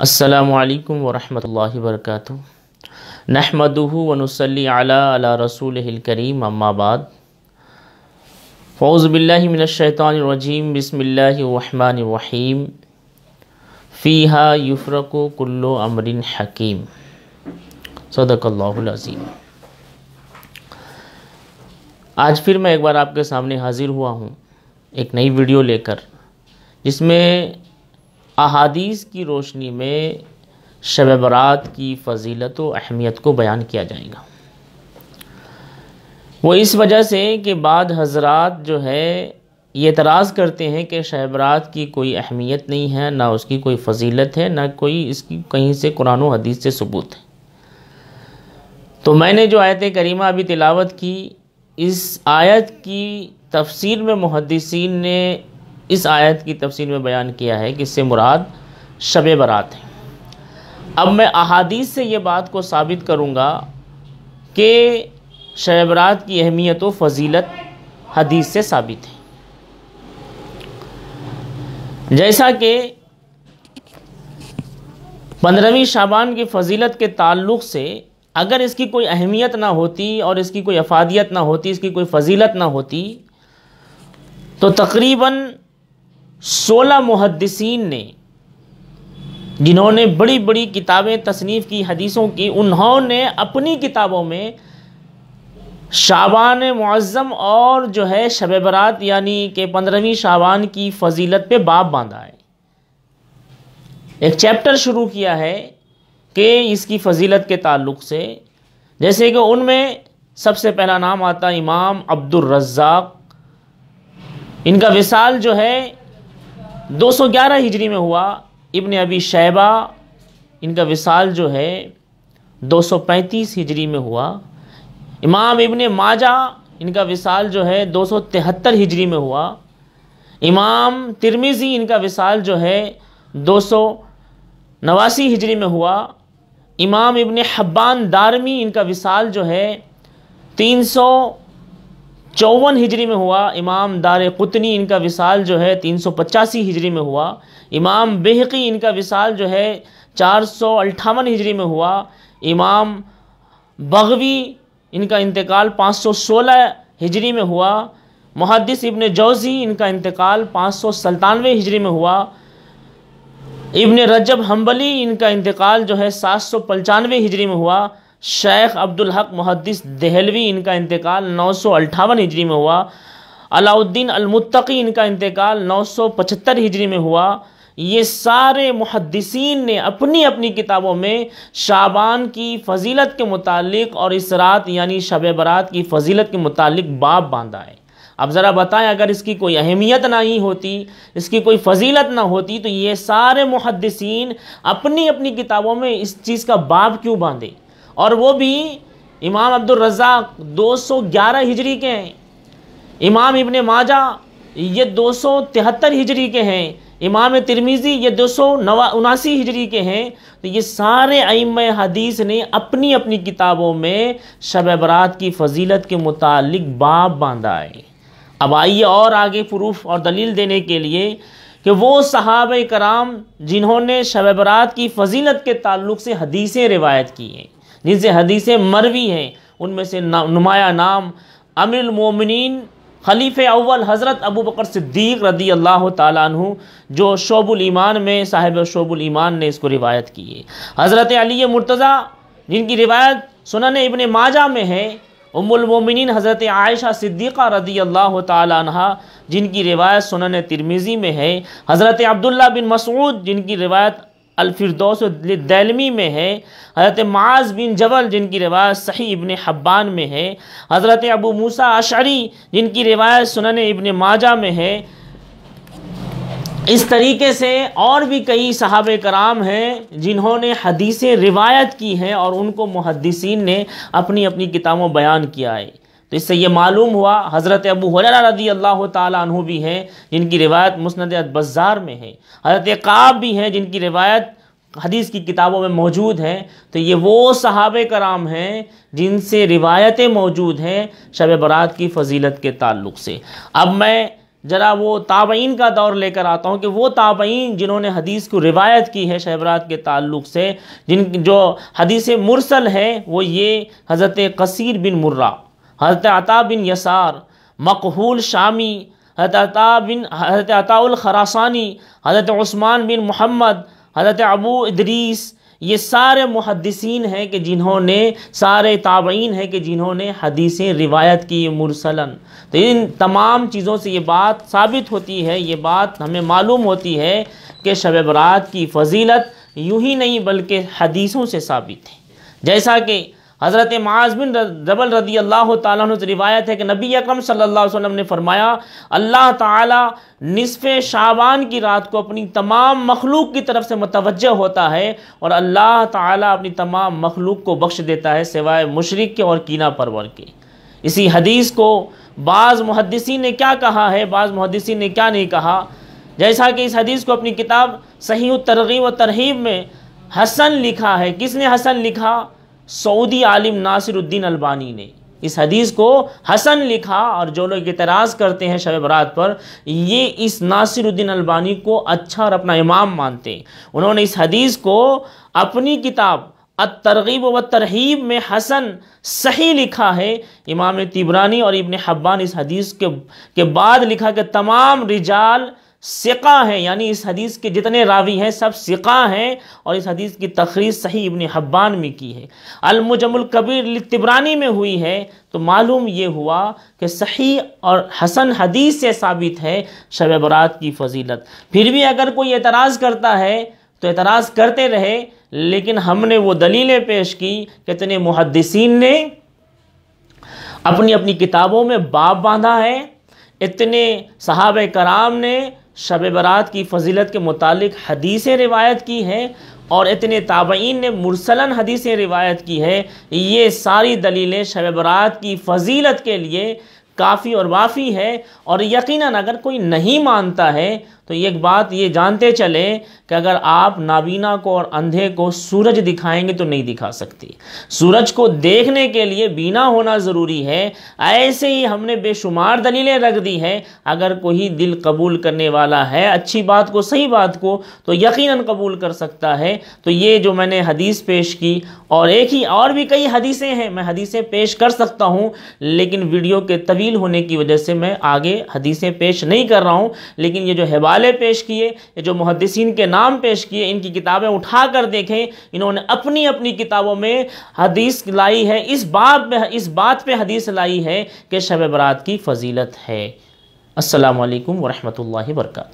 असलकम वरहमल वरक नहमदुहु वनसली अला अला रसूल करीम अम्माबाद फ़ौज़बिल्लिमिनशैतानरजीम बसमीम फ़ीहा युफ़रक कुल्लो अमरिन हकीम सदक़ल्लाज़ीम आज फिर मैं एक बार आपके सामने हाज़िर हुआ हूँ, एक नई वीडियो लेकर, जिसमें अहादीस की रोशनी में शब बरात की फ़जीलत व अहमियत को बयान किया जाएगा। वो इस वजह से कि बाद हजरात जो है, ये एतराज़ करते हैं कि शब बरात की कोई अहमियत नहीं है, ना उसकी कोई फ़जीलत है, ना कोई इसकी कहीं से कुरान हदीस से सबूत है। तो मैंने जो आयत करीमा अभी तिलावत की, इस आयत की तफसीर में मुहदसिन ने इस आयत की तफसीर में बयान किया है कि इससे मुराद शब बरात है। अब मैं अहादीस से ये बात को साबित करूँगा कि शब की अहमियत व फजीलत हदीस से साबित है। जैसा कि पंद्रहवीं शाबान की फजीलत के ताल्लुक़ से अगर इसकी कोई अहमियत ना होती और इसकी कोई अफादियत ना होती, इसकी कोई फजीलत ना होती तो तकरीबन सोलह मुहदसिन ने, जिन्होंने बड़ी बड़ी किताबें तसनीफ़ की, हदीसों की, उन्होंने अपनी किताबों में शाबान मुआज़म और जो है शब बरात, यानी कि पंद्रहवीं शाबान की फजीलत पे बाप बांधा है। एक चैप्टर शुरू किया है कि इसकी फजीलत के ताल्लुक़ से, जैसे कि उनमें सबसे पहला नाम आता इमाम अब्दुलरज़ाक़ इनका विसाल जो है 211 हिजरी में हुआ। इब्न अबी शैबा, इनका विसाल जो है 235 हिजरी में हुआ। इमाम इब्न माजा, इनका विसाल जो है, दो सौ तिहत्तर हिजरी में हुआ। इमाम तिरमिज़ी, इनका विसाल जो है, दो नवासी हिजरी में हुआ। इमाम इब्न हब्बान दारमी, इनका विसाल जो है, तीन सौ चौवन हिजरी में हुआ, इमाम दार कुतनी इनका विसाल जो है तीन सौ पचासी हिजरी में हुआ, इमाम बेहकी इनका विसाल जो है चार सौ अट्ठावन हिजरी में हुआ, इमाम बगवी इनका इंतकाल पाँच सौ सोलह हिजरी में हुआ मुहदस इब्न जौज़ी इनका इंतकाल पाँच सौ सल्तानवे हिजरी में हुआ, इबन रजब हम्बली इनका इंतकाल जो है सात सौ पंचानवे हिजरी में हुआ शेख अब्दुल हक मुहदस दहलवी, इनका इंतकाल नौ सौ अट्ठावन हिजरी में हुआ। अलाउद्दीन अलमुत्तकी, इनका इंतकाल नौ सौ पचहत्तर हिजरी में हुआ। ये सारे मुहदसिन ने अपनी अपनी किताबों में शाबान की फजीलत के मुतालिक और इस रात, यानी शब बरात की फजीलत के मुतालिक बाब बांधा है। अब ज़रा बताएँ, अगर इसकी कोई अहमियत नहीं होती, इसकी कोई फजीलत ना होती तो ये सारे मुहदसिन अपनी अपनी किताबों में इस चीज़ का बाब क्यों बांधे? और वो भी इमाम अब्दुल रज़ाक 211 हिजरी के हैं। इमाम इबन माजा, ये दो सौ तिहत्तर हिजरी के हैं। इमाम तिरमीज़ी, ये दो सौ उनासी हिजरी के हैं। तो ये सारे अम हदीस ने अपनी अपनी किताबों में शब बरात की फजीलत के मुतालिक बाब बांधा है। अब आइए और आगे प्रूफ और दलील देने के लिए कि वो सहाब कराम जिन्होंने शब बरात की फजीलत के ताल्लुक से हदीसें रिवायत की हैं। जिनसे हदीसें मरवी हैं उनमें से ना, नुमाया नाम अमीरमिन खलीफ़ अव्वल हज़रत अबू बकर सिद्दीक रदी अल्लाह तु जो शोबुल ईमान में साहिब शोबुल ईमान ने इसको रिवायत की है। हज़रत अली मुर्तज़ा जिनकी रिवायत सुनन इबन माजा में है उमुलमिन हज़रत आयशा सिद्दीक़ा रदी अल्लाह तहा जिनकी रिवायत सुनन तिरमिज़ी में है। हज़रत अब्दुल्ला बिन मसूद जिनकी रिवायत अलफिरदौस दैलमी में है, हज़रत माज बिन जबल जिनकी रिवायत सही इबन हब्बान में है, हज़रत अबू मूसा अशरी जिनकी रिवायत सुनन इबन माजा में है। इस तरीके से और भी कई सहाब कराम हैं जिन्होंने हदीसें रिवायत की हैं और उनको मुहदसिन ने अपनी अपनी किताबों बयान किया है। तो इससे ये मालूम हुआ हज़रत अबू हुररा रदी अल्लाह तु भी हैं, जिनकी रिवायत मुस्ंद बज़ार में है। हज़रत काब भी हैं, जिनकी रिवायत हदीस की किताबों में मौजूद हैं। तो ये वो सहाब कराम हैं, जिनसे रिवायतें मौजूद हैं शब बरात की फजीलत के ताल्लुक से। अब मैं ज़रा वो ताबईन का दौर लेकर आता हूँ कि वो ताबईन जिन्होंने हदीस को रिवायत की है शहबरात के ताल्लुक से, जिन जो हदीस मुरसल है, वो ये हज़रत कसीर बिन मुर्रा हज़रत अता बिन यसार, मकहूल शामी, हज़रत अता बिन, हज़रत अताउल खरासानी, हज़रत उस्मान बिन मोहम्मद, हज़रत अबू इदरीस, ये सारे मुहदसिन हैं कि जिन्होंने, सारे ताबईन हैं कि जिन्होंने हदीसें रिवायत की मुरसलन। तो इन तमाम चीज़ों से ये बात साबित होती है, ये बात हमें मालूम होती है कि शब बरात की फजीलत यूँ ही नहीं बल्कि हदीसों से साबित है। जैसा कि हज़रत माज बिन जबल रदी अल्लाह से रिवायत है कि नबी अकरम सल्लल्लाहु ने फरमाया, अल्लाह ताला शाबान की रात को अपनी तमाम मखलूक की तरफ़ से मतवजह होता है और अल्लाह अपनी तमाम मखलूक को बख्श देता है सिवाय मुशरक के और कीना परवर के। इसी हदीस को बाज़ मुहदसी ने क्या कहा है? बाज़ मुहदसी ने क्या नहीं कहा? जैसा कि इस हदीस को अपनी किताब सही तरगीब व तरहीब में हसन लिखा है। किसने हसन लिखा? सऊदी आलिम नासिरुद्दीन अलबानी ने इस हदीस को हसन लिखा और जो लोग इतराज़ करते हैं शब बरात पर, ये इस नासिरुद्दीन अलबानी को अच्छा और अपना इमाम मानते हैं। उन्होंने इस हदीस को अपनी किताब तरगीब व तरहीब में हसन सही लिखा है। इमाम तिबरानी और इब्न हब्बान इस हदीस के के बाद लिखा कि तमाम रिजाल सिका हैं, यानी इस हदीस के जितने रावी हैं, सब सिका हैं और इस हदीस की तखरीर सही इबन हब्बान में की है। अलमुजमुल कबीर तिबरानी में हुई है तो मालूम ये हुआ कि सही और हसन हदीस से साबित है शब बरात की फजीलत। फिर भी अगर कोई एतराज़ करता है तो एतराज़ करते रहे, लेकिन हमने वो दलीलें पेश की कितने मुहदसिन ने अपनी अपनी किताबों में बाप बांधा है, इतने सहाब कराम ने शब बरात की फजीलत के मुतालिक हदीसें रिवायत की हैं और इतने ताबईन ने मुरसलन हदीसें रिवायत की है। ये सारी दलीलें शब बरात की फजीलत के लिए काफ़ी और वाफ़ी है और यकीनन अगर कोई नहीं मानता है तो एक बात ये जानते चले कि अगर आप नाबीना को और अंधे को सूरज दिखाएँगे तो नहीं दिखा सकती। सूरज को देखने के लिए बीना होना ज़रूरी है। ऐसे ही हमने बेशुमार दलीलें रख दी हैं। अगर कोई दिल कबूल करने वाला है, अच्छी बात को, सही बात को तो यकीनन कबूल कर सकता है। तो ये जो मैंने हदीस पेश की, और एक ही और भी कई हदीसें हैं, मैं हदीसें पेश कर सकता हूँ, लेकिन वीडियो के तवील होने की वजह से मैं आगे हदीसें पेश नहीं कर रहा हूँ। लेकिन ये जो हवाले हवाले पेश किए जो मुहदसिन के नाम पेश किए, इनकी किताबें उठा कर देखें। इन्होंने अपनी अपनी किताबों में हदीस लाई है। इस बात पे इस बात पे हदीस लाई है कि शब बरात की फजीलत है। असलकम वरहमल वर्का